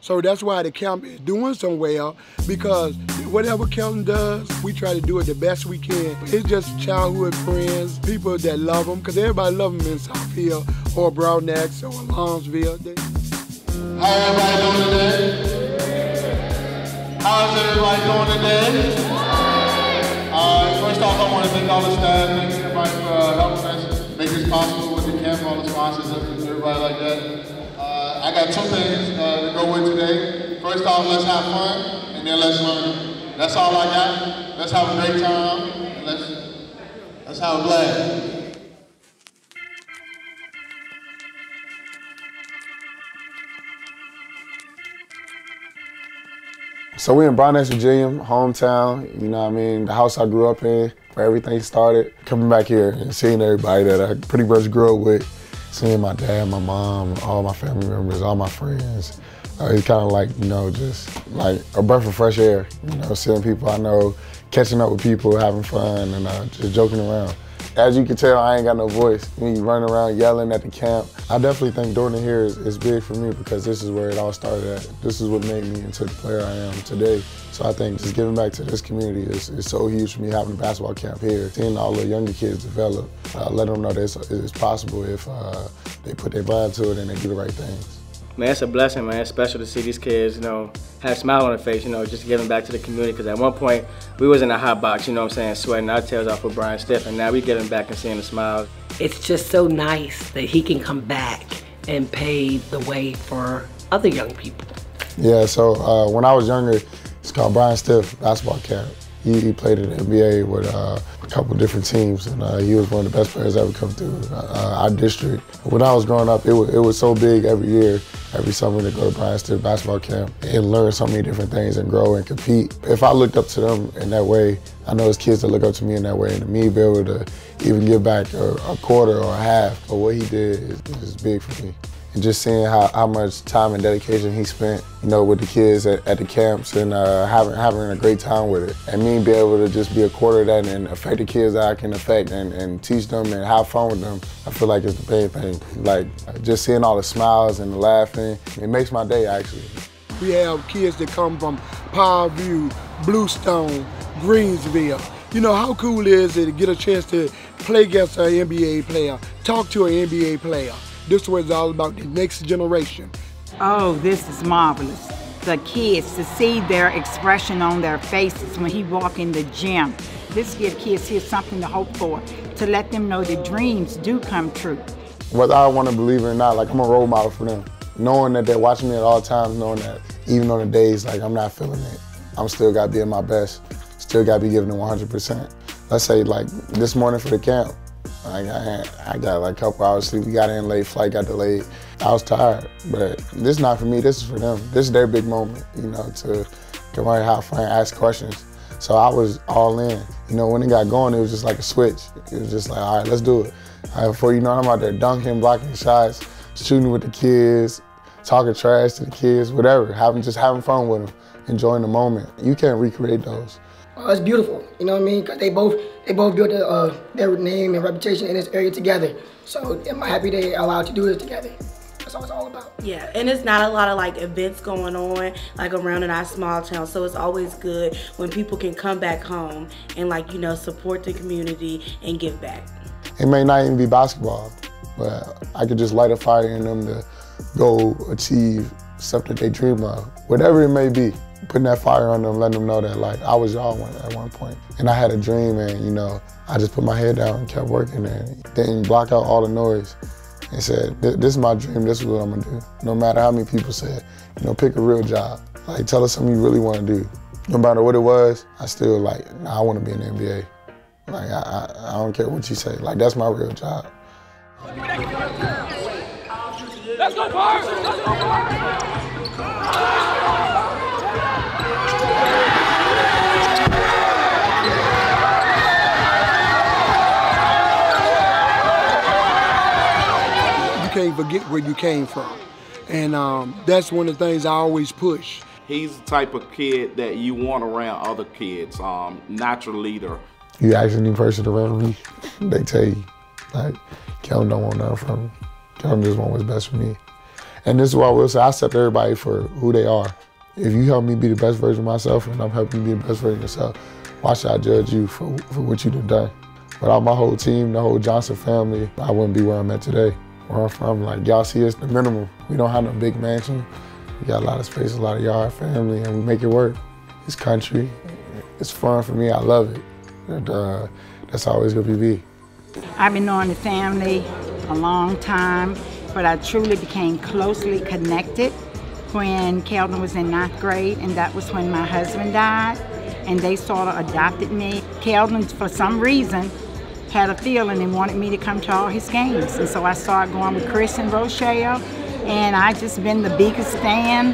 So that's why the camp is doing so well because whatever Keldon does, we try to do it the best we can. It's just childhood friends, people that love them, because everybody love them in South Hill or Broadnax or Lawrenceville. How everybody doing today? How's everybody doing today? Uh, first off, I want to thank all the staff, thank everybody for uh, helping us make this possible with the camp, all the sponsors, everybody like that. I got two things uh, to go with today. First off, let's have fun, and then let's learn. That's all I got. Let's have a great time. Let's let's have a blast. So we're in Broadnax, Virginia, hometown, you know what I mean, the house I grew up in, where everything started. Coming back here and seeing everybody that I pretty much grew up with, seeing my dad, my mom, all my family members, all my friends. Uh, it's kind of like, you know, just like a breath of fresh air, you know, seeing people I know, catching up with people, having fun, and uh, just joking around. As you can tell, I ain't got no voice. Me running around yelling at the camp. I definitely think Dorton here is, is big for me because this is where it all started at. This is what made me into the player I am today. So I think just giving back to this community is, is so huge for me having a basketball camp here. Seeing all the younger kids develop, uh, let them know that it's, it's possible if uh, they put their mind to it and they do the right things. Man, it's a blessing, man. It's special to see these kids, you know, have a smile on their face, you know, just giving back to the community. Because at one point, we was in a hot box, you know what I'm saying, sweating our tails off with Bryant Stith, and now we giving back and seeing the smiles. It's just so nice that he can come back and pave the way for other young people. Yeah, so uh, when I was younger, it's called Bryant Stith Basketball Camp. He, he played in the NBA with uh, a couple different teams, and uh, he was one of the best players ever come through uh, our district. When I was growing up, it was, it was so big every year every summer to go to Bryant Stith basketball camp and learn so many different things and grow and compete. If I looked up to them in that way, I know there's kids that look up to me in that way, and to me be able to even give back a, a quarter or a half of what he did is, is big for me just seeing how, how much time and dedication he spent, you know, with the kids at, at the camps and uh, having having a great time with it. And me being able to just be a quarter of that and affect the kids that I can affect and, and teach them and have fun with them, I feel like it's the main thing. Like just seeing all the smiles and the laughing, it makes my day actually. We have kids that come from Parkview, Bluestone, Greensville. You know, how cool is it to get a chance to play against an NBA player, talk to an NBA player? This was all about the next generation. Oh, this is marvelous. The kids, to see their expression on their faces when he walk in the gym. This give kids here something to hope for, to let them know that dreams do come true. Whether I want to believe it or not, like I'm a role model for them. Knowing that they're watching me at all times, knowing that even on the days like I'm not feeling it, I'm still got to be at my best. Still got to be giving it 100%. Let's say like this morning for the camp, I, I got like a couple hours sleep. We got in late, flight got delayed. I was tired, but this is not for me. This is for them. This is their big moment, you know, to come out have fun, ask questions. So I was all in. You know, when it got going, it was just like a switch. It was just like, all right, let's do it. Right, before you know, I'm out there dunking, blocking shots, shooting with the kids, talking trash to the kids, whatever. Having just having fun with them, enjoying the moment. You can't recreate those. Uh, it's beautiful, you know what I mean? Cause they both they both built a, uh, their name and reputation in this area together. So I'm happy they allowed to do this together. That's what it's all about. Yeah, and it's not a lot of like events going on like around in our small town. So it's always good when people can come back home and like you know support the community and give back. It may not even be basketball, but I could just light a fire in them to go achieve something they dream of, whatever it may be putting that fire on them, letting them know that like I was y'all at one. And I had a dream and you know, I just put my head down and kept working and didn't block out all the noise and said, this is my dream, this is what I'm gonna do. No matter how many people said, you know, pick a real job. Like tell us something you really wanna do. No matter what it was, I still like, I wanna be in the NBA. Like I, I, I don't care what you say, like that's my real job. Let's go, Park! Let's go, Park! Can't forget where you came from. And um, that's one of the things I always push. He's the type of kid that you want around other kids, um, natural leader. You ask any person around me, they tell you, like, Keldon don't want nothing from me. Keldon just want what's best for me. And this is why I will say, I accept everybody for who they are. If you help me be the best version of myself and I'm helping you be the best version of yourself, why should I judge you for, for what you have done? Without my whole team, the whole Johnson family, I wouldn't be where I'm at today. Where I'm from, like y'all see us the minimum. We don't have no big mansion. We got a lot of space, a lot of yard, family, and we make it work. It's country. It's fun for me. I love it. And uh, that's always gonna be me. I've been knowing the family a long time, but I truly became closely connected when Keldon was in ninth grade, and that was when my husband died, and they sort of adopted me. Keldon, for some reason, had a feeling and wanted me to come to all his games, and so I started going with Chris and Rochelle, and I just been the biggest fan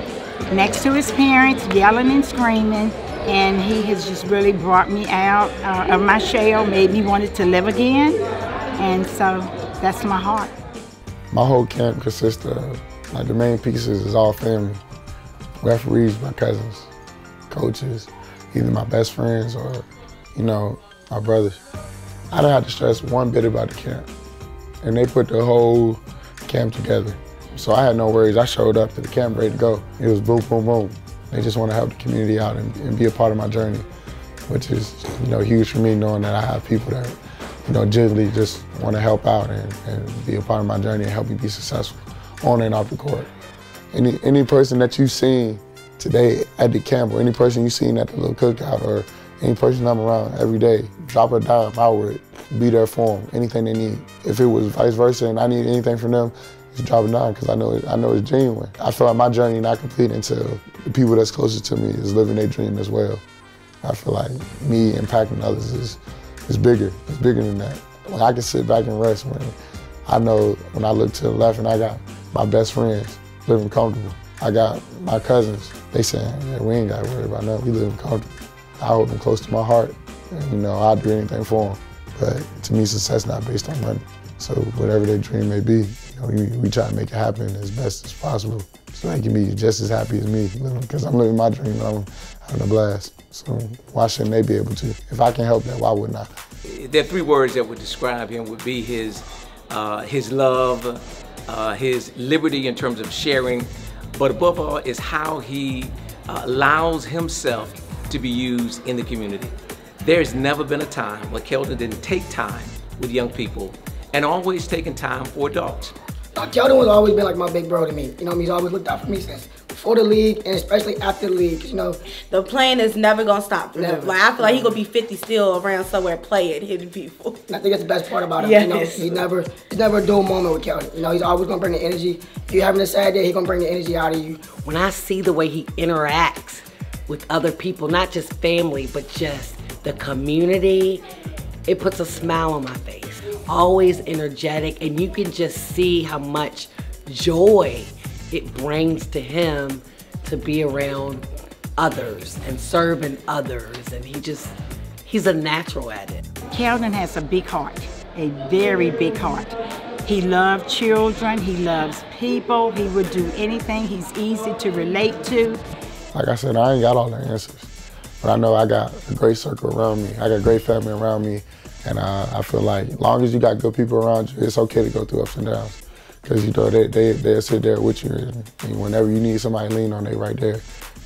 next to his parents, yelling and screaming, and he has just really brought me out uh, of my shell, made me wanted to live again, and so that's my heart. My whole camp consists of like the main pieces is all family. Referees, my cousins, coaches, either my best friends or, you know, my brothers. I didn't have to stress one bit about the camp. And they put the whole camp together. So I had no worries. I showed up to the camp ready to go. It was boom, boom, boom. They just want to help the community out and, and be a part of my journey, which is, you know, huge for me knowing that I have people that, you know, genuinely just want to help out and, and be a part of my journey and help me be successful on and off the court. Any, any person that you've seen today at the camp or any person you've seen at the little cookout or any person I'm around every day, drop a dime, I would be there for them, anything they need. If it was vice versa and I need anything from them, just drop a dime because I know, I know it's genuine. I feel like my journey not complete until the people that's closest to me is living their dream as well. I feel like me impacting others is, is bigger, it's bigger than that. Like I can sit back and rest when I know when I look to the left and I got my best friends living comfortable. I got my cousins, they saying, yeah, we ain't got to worry about nothing, we living comfortable. I hold them close to my heart, and you know, I'd do anything for them. But to me, success is not based on money. So whatever their dream may be, you know, we, we try to make it happen as best as possible so they can be just as happy as me, because I'm living my dream and I'm having a blast. So why shouldn't they be able to? If I can help that, why wouldn't I? There are three words that would describe him would be his, uh, his love, uh, his liberty in terms of sharing, but above all is how he uh, allows himself to be used in the community. There's never been a time when Keldon didn't take time with young people and always taking time for adults. Keldon was always been like my big bro to me. You know, he's always looked out for me since before the league and especially after the league. You know, the playing is never gonna stop for never. Like I feel like he gonna be 50 still around somewhere playing, hitting people. And I think that's the best part about him. Yes. You know, he's never he's never a dull moment with Keldon. You know, he's always gonna bring the energy. If you're having a sad day, he's gonna bring the energy out of you. When I see the way he interacts with other people, not just family, but just the community, it puts a smile on my face always energetic, and you can just see how much joy it brings to him to be around others and serving others. And he just, he's a natural at it. Keldon has a big heart, a very big heart. He loves children, he loves people, he would do anything, he's easy to relate to. Like I said, I ain't got all the answers, but I know I got a great circle around me. I got a great family around me. And uh, I feel like as long as you got good people around you, it's okay to go through ups and downs. Because, you know, they, they, they'll sit there with you. And, and, whenever you need somebody lean on, they right there.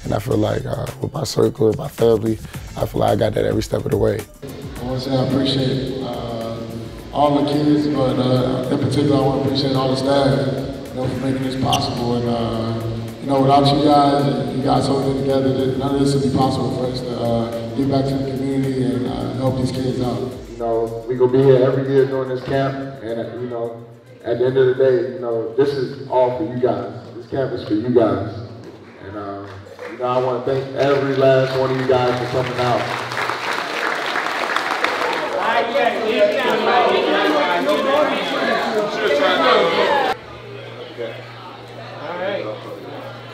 And I feel like uh, with my circle, with my family, I feel like I got that every step of the way. I want to say I appreciate uh, all the kids, but uh, in particular, I want to appreciate all the staff you know, for making this possible. And, uh, you know, without you guys, and you guys holding together, none of this would be possible for us to uh, give back to the community and uh, help these kids out. You know, we gonna be here every year during this camp, and uh, you know, at the end of the day, you know, this is all for you guys. This camp is for you guys, and uh, you know, I want to thank every last one of you guys for coming out.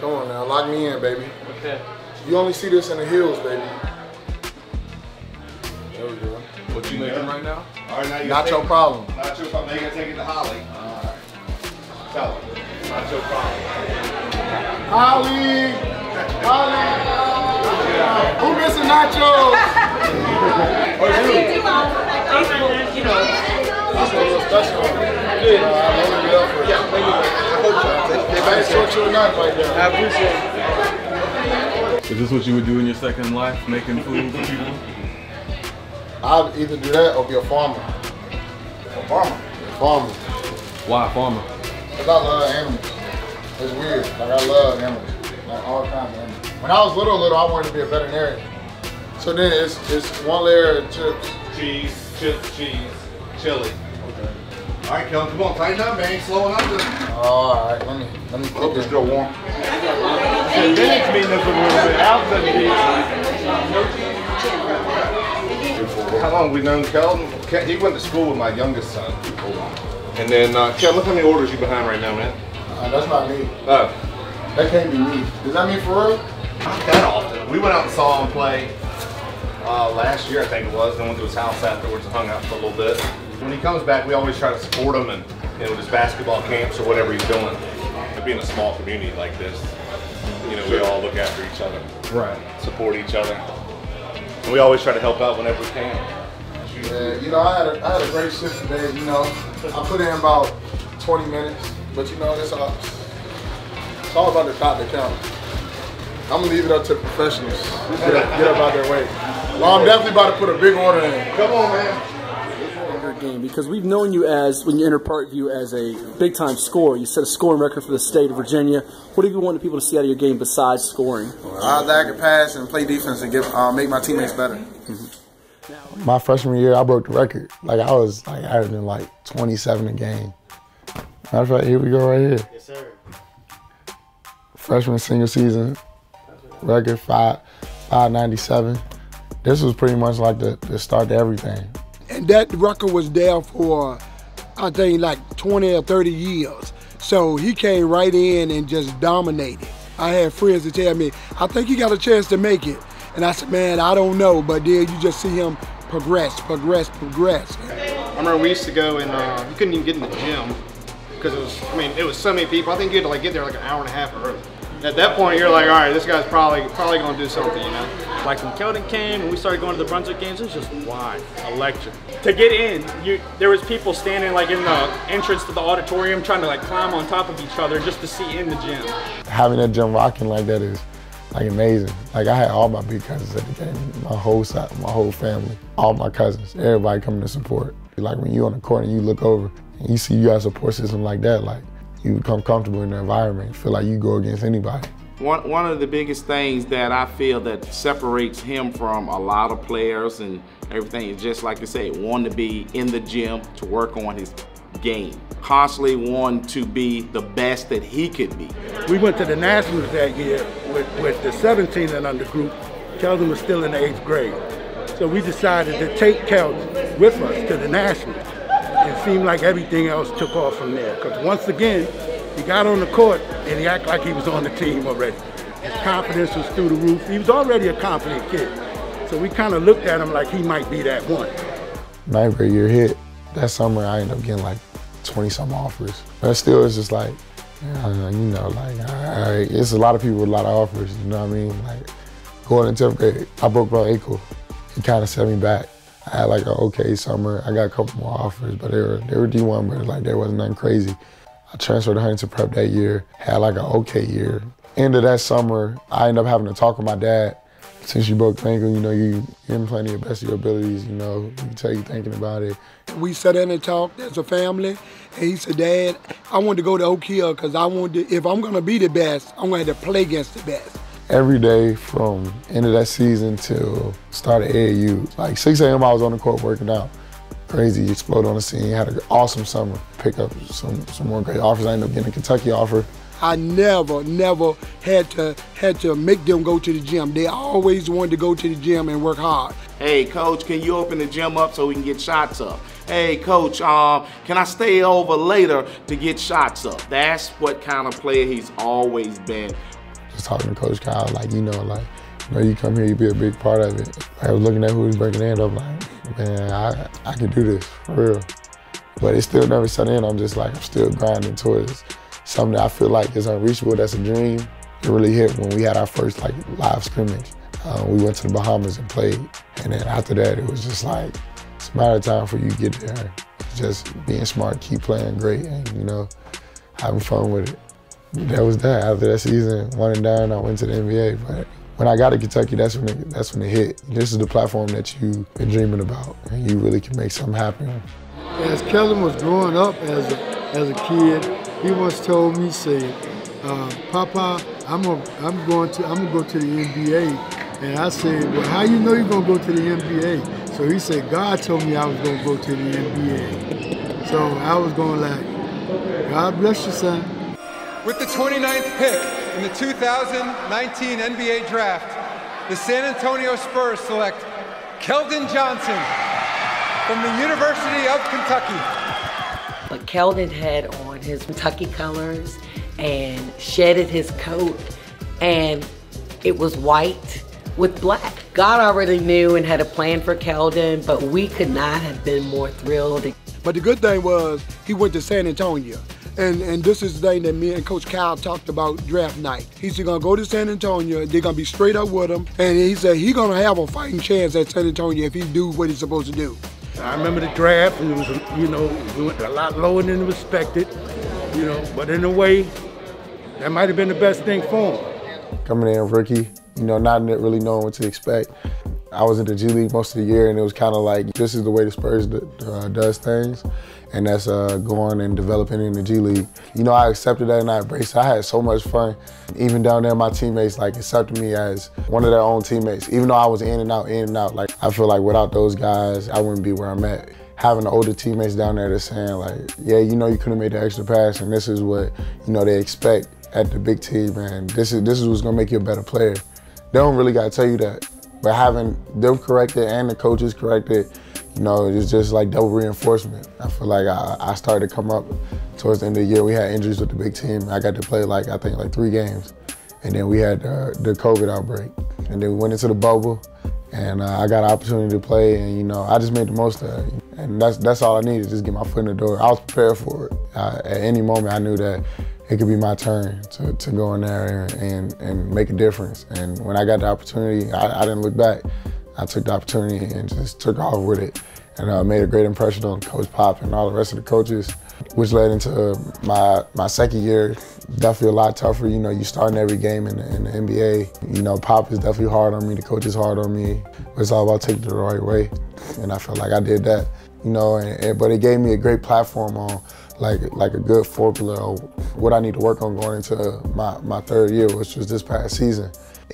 Come on now, lock me in, baby. Okay. You only see this in the hills, baby. There we go. What you making right now? All right, now you Not your problem. Not your problem. Now you gotta take it to Holly. All right. Tell her. Not your problem. Holly! Holly! Who missing nachos? oh, you? Facebook, you know. That's a little special. Yeah. Uh, I really love for it. Yeah, I hope so. I ain't short you or nothing like that. I appreciate it. Is this what you would do in your second life, making food for people? I'd either do that or be a farmer. A farmer. A farmer. Why a farmer? Cause I love animals. It's weird. Like I love animals. Like all kinds of animals. When I was little, little, I wanted to be a veterinarian. So then it's it's one layer of chips. Cheese, chips, cheese, chili. All right, Kellen, come on, tighten up, man. Slowing up. Just... Oh, all right, let me let me Hope it's still warm. Bennett's meeting us a little bit. Al's How long we known Keldon? He went to school with my youngest son. And then, uh, Kel, look how many orders you behind right now, man. Uh, that's not me. Oh. That can't be me. Does that mean for real? Not that often. We went out and saw him play uh, last year, I think it was. Then went to his house afterwards and hung out for a little bit. When he comes back, we always try to support him and you know, his basketball camps or whatever he's doing. Being a small community like this, you know, we all look after each other. Right. Support each other. And we always try to help out whenever we can. Yeah, you know, I had a, I had a great shift today. You know, I put in about 20 minutes, but you know, it's all it's all about the dot that counts. I'm gonna leave it up to the professionals. Get up, get up out their way. Well, I'm definitely about to put a big order in. Come on, man. Game because we've known you as when you entered Parkview as a big time scorer. You set a scoring record for the state of Virginia. What have you wanted people to see out of your game besides scoring? Uh, that I could pass and play defense and give uh, make my teammates better. My freshman year, I broke the record. Like I was like averaging like 27 a game. Matter of fact, here we go right here. Yes, sir. Freshman single season record five 597. This was pretty much like the, the start to everything. And that record was there for I think like 20 or 30 years. So he came right in and just dominated. I had friends to tell me, I think he got a chance to make it. And I said, man, I don't know. But then you just see him progress, progress, progress. I remember we used to go and uh, you couldn't even get in the gym because it was, I mean, it was so many people. I think you had to like get there like an hour and a half early. At that point, you're like, all right, this guy's probably probably gonna do something, you know. Like when Keldon came and we started going to the Brunswick games, it was just wide, electric. To get in, you there was people standing like in the entrance to the auditorium trying to like climb on top of each other just to see in the gym. Having that gym rocking like that is like amazing. Like I had all my big cousins at the game, my whole side, my whole family, all my cousins, everybody coming to support. Like when you on the court and you look over and you see you got a support system like that, like you become comfortable in the environment. Feel like you go against anybody. One, one of the biggest things that I feel that separates him from a lot of players and everything is just like I said, wanting to be in the gym to work on his game. Constantly wanting to be the best that he could be. We went to the Nationals that year with, with the 17 and under group. Keldon was still in the eighth grade. So we decided to take Keldon with us to the Nationals. It seemed like everything else took off from there. Because once again, he got on the court and he acted like he was on the team already. His confidence was through the roof. He was already a confident kid. So we kind of looked at him like he might be that one. Ninth grade year hit. That summer I ended up getting like 20 some offers. But still it's just like, uh, you know, like it's a lot of people with a lot of offers, you know what I mean? Like going into 10th grade, I broke my ankle. It kind of set me back. I had like an okay summer. I got a couple more offers, but they were they were D1, but like there wasn't nothing crazy. I transferred to Huntington Prep that year, had like an okay year. End of that summer, I ended up having to talk with my dad. Since you broke ankle, you know, you, you're in plenty of best of your abilities, you know, you tell you thinking about it. We sat in and talked as a family, and he said, Dad, I want to go to Oak Hill because I want to, if I'm going to be the best, I'm going to have to play against the best. Every day from end of that season till start of AAU, like 6 a.m. I was on the court working out. Crazy, exploded on the scene, had an awesome summer. Pick up some, some more great offers. I ended up getting a Kentucky offer. I never, never had to had to make them go to the gym. They always wanted to go to the gym and work hard. Hey, coach, can you open the gym up so we can get shots up? Hey, coach, um, can I stay over later to get shots up? That's what kind of player he's always been. Just talking to Coach Cal, like, you know, like, you know, you come here, you be a big part of it. I was looking at who was breaking in, I'm like, man, I, I can do this, for real. But it still never set in. I'm just like, I'm still grinding towards something that I feel like is unreachable, that's a dream. It really hit when we had our first like live scrimmage. Uh, we went to the Bahamas and played. And then after that, it was just like, it's a matter of time for you to get there. Just being smart, keep playing great, and you know, having fun with it. that was that. After that season, one and done, I went to the NBA. But when I got to Kentucky, that's when it, that's when it hit. This is the platform that you've been dreaming about, and you really can make something happen. As Keldon was growing up as a, as a kid, he once told me, "Say, uh, Papa, I'm gonna, I'm going to I'm gonna go to the NBA." And I said, "Well, how you know you're gonna go to the NBA?" So he said, "God told me I was gonna go to the NBA." So I was going like, "God bless you, son." With the 29th pick in the 2019 NBA Draft, the San Antonio Spurs select Keldon Johnson from the University of Kentucky. But Keldon had on his Kentucky colors and shedded his coat and it was white with black. God already knew and had a plan for Keldon, but we could not have been more thrilled. But the good thing was he went to San Antonio. And, and this is the thing that me and Coach Cal talked about draft night. He's gonna go to San Antonio. They're gonna be straight up with him, and he said he's gonna have a fighting chance at San Antonio if he do what he's supposed to do. I remember the draft, and it was you know we went a lot lower than expected, you know. But in a way, that might have been the best thing for him. Coming in rookie, you know, not really knowing what to expect. I was in the G League most of the year, and it was kind of like this is the way the Spurs uh, does things, and that's uh, going and developing in the G League. You know, I accepted that and I embraced it. I had so much fun. Even down there, my teammates like accepted me as one of their own teammates. Even though I was in and out, in and out, like I feel like without those guys, I wouldn't be where I'm at. Having the older teammates down there that's saying like, yeah, you know, you couldn't have made the extra pass, and this is what you know they expect at the big team, and this is this is what's gonna make you a better player. They don't really gotta tell you that. But having them corrected and the coaches corrected, you know, it's just like double reinforcement. I feel like I, I started to come up towards the end of the year. We had injuries with the big team. I got to play like, I think like three games. And then we had uh, the COVID outbreak. And then we went into the bubble and uh, I got an opportunity to play and, you know, I just made the most of it. And that's, that's all I needed, just get my foot in the door. I was prepared for it. At any moment, I knew that it could be my turn to, to go in there and, and, and make a difference. And when I got the opportunity, I, I didn't look back. I took the opportunity and just took off with it and uh, made a great impression on Coach Pop and all the rest of the coaches, which led into my my second year. Definitely a lot tougher. You know, you starting every game in the, in the NBA. You know, Pop is definitely hard on me. The coach is hard on me. But it's all about taking it the right way, and I felt like I did that. You know, and, and, but it gave me a great platform on like like a good formula of what I need to work on going into my, my third year, which was this past season.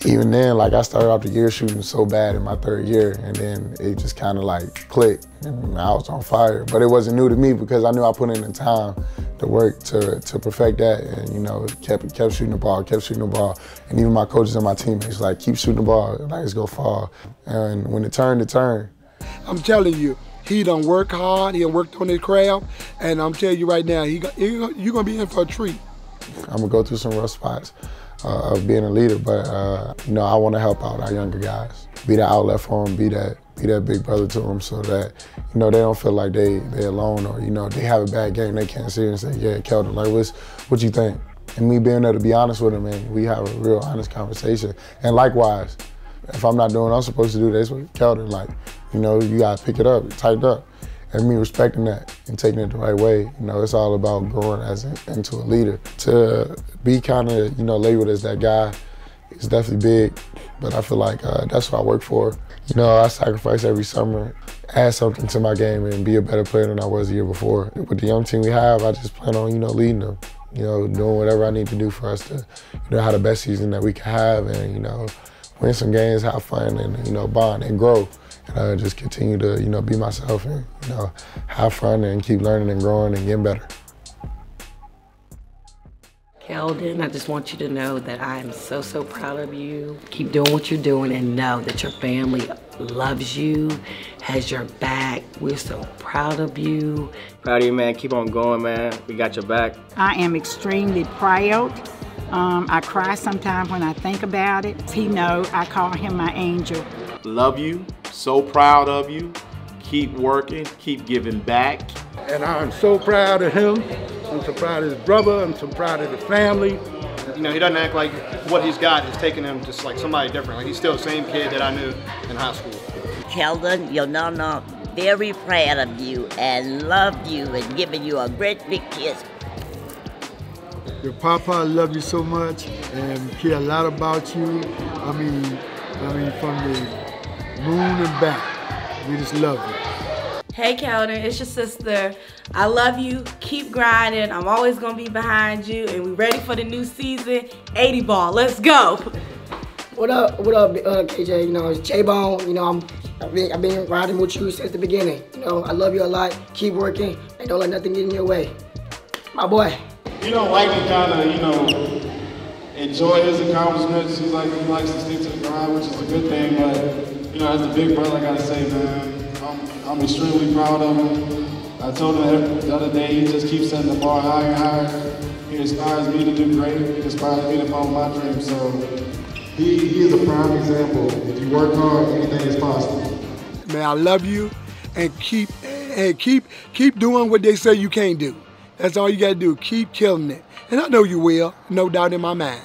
Even then, like I started off the year shooting so bad in my third year, and then it just kind of like clicked, and I was on fire. But it wasn't new to me because I knew I put in the time to work to to perfect that, and you know, kept kept shooting the ball, kept shooting the ball, and even my coaches and my teammates like keep shooting the ball, like it's gonna fall. And when it turned, it turned. I'm telling you, he done work hard. He done worked on his craft, and I'm telling you right now, he, he you're gonna be in for a treat. I'm gonna go through some rough spots uh, of being a leader, but uh, you know I want to help out our younger guys, be that outlet for them, be that be that big brother to them, so that you know they don't feel like they they alone or you know they have a bad game, they can't sit and say, yeah, Keldon, like what's what you think? And me being there to be honest with them, and we have a real honest conversation. And likewise, if I'm not doing what I'm supposed to do, that's what Keldon like. You know, you gotta pick it up, tighten up. And me respecting that and taking it the right way, you know, it's all about growing as a, into a leader. To be kind of, you know, labeled as that guy is definitely big, but I feel like uh, that's what I work for. You know, I sacrifice every summer, add something to my game and be a better player than I was the year before. With the young team we have, I just plan on, you know, leading them. You know, doing whatever I need to do for us to, you know, have the best season that we can have and, you know, win some games, have fun, and, you know, bond and grow and uh, just continue to, you know, be myself and, you know, have fun and keep learning and growing and getting better. Keldon, I just want you to know that I am so, so proud of you. Keep doing what you're doing and know that your family loves you, has your back. We're so proud of you. Proud of you, man. Keep on going, man. We got your back. I am extremely proud. Um, I cry sometimes when I think about it. He know I call him my angel. Love you. So proud of you. Keep working. Keep giving back. And I'm so proud of him. I'm so proud of his brother. I'm so proud of the family. You know, he doesn't act like what he's got is taking him just like somebody different. Like he's still the same kid that I knew in high school. Keldon, your nana very proud of you and love you and giving you a great big kiss. Your papa love you so much and care a lot about you. I mean, I mean from the moon and back. We just love you. Hey Keldon, it's your sister. I love you. Keep grinding. I'm always gonna be behind you, and we ready for the new season. 80 ball. Let's go. What up? What up, uh, KJ? You know, it's J Bone. You know, I'm I've been, I've been riding with you since the beginning. You know, I love you a lot. Keep working and don't let nothing get in your way. My boy. You don't like to kind of, you know, enjoy his accomplishments. He like he likes to stick to the grind, which is a good thing. But you know, as a big brother, I gotta say, man, I'm, I'm extremely proud of him. I told him the other day, he just keeps setting the bar higher and higher. He inspires me to do great. He inspires me to follow my dreams. So he, he is a prime example. If you work hard, anything is possible. Man, I love you, and keep and keep keep doing what they say you can't do. That's all you gotta do. Keep killing it, and I know you will, no doubt in my mind.